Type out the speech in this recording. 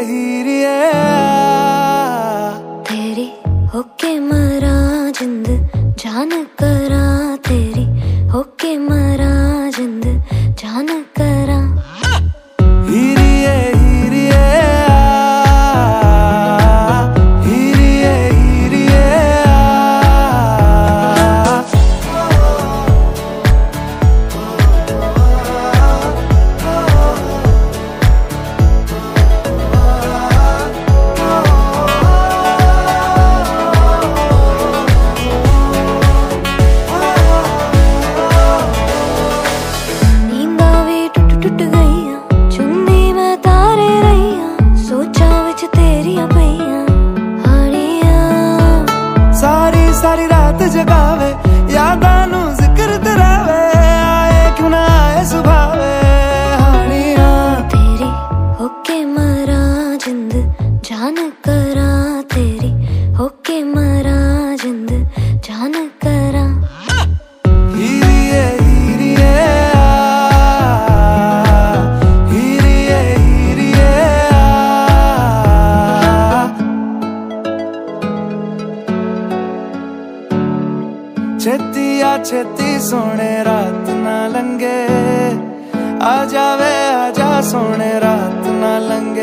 ਹੀਰੀਏ ਤੇਰੀ ਹੋ ਕੇ ਮਰਾਂ ਜਿੰਦ ਜਾਨ ਕਰਾਂ ਤੇਰੀ ਹੋ ਕੇ ਮਰਾਂ ਜਿੰਦ ਜਾਨ ਵਿੱਚ ਤੇਰੀਆਂ ਪਈਆਂ ਹਾਣੀਆਂ। ਸਾਰੀ ਸਾਰੀ ਰਾਤ ਜਗਾਵੇ ਯਾਦਾਂ ਨੂੰ ਜ਼ਿਕਰ ਤਰਾਵੇ ਆਏ ਕਿਉਂ ਨਾ ਆਏ ਸੁਭਾਵੇ ਹਾਣੀਆਂ। ਤੇਰੀ ਹੋਕੇ ਮਰਾਂ ਜਿੰਦ ਜਾਨ ਕਰਾਂ ਤੇਰੀ ਹੋਕੇ ਮਰਾਂ ਜਿੰਦ ਜਾਨ ਛੇਤੀ ਆ ਛੇਤੀ ਸੋਹਣੇ ਰਾਤ ਨਾ ਲੰਗੇ ਆ ਜਾਵੇ, ਆ ਜਾ ਸੋਹਣੇ ਰਾਤ ਨਾ ਲੰਗੇ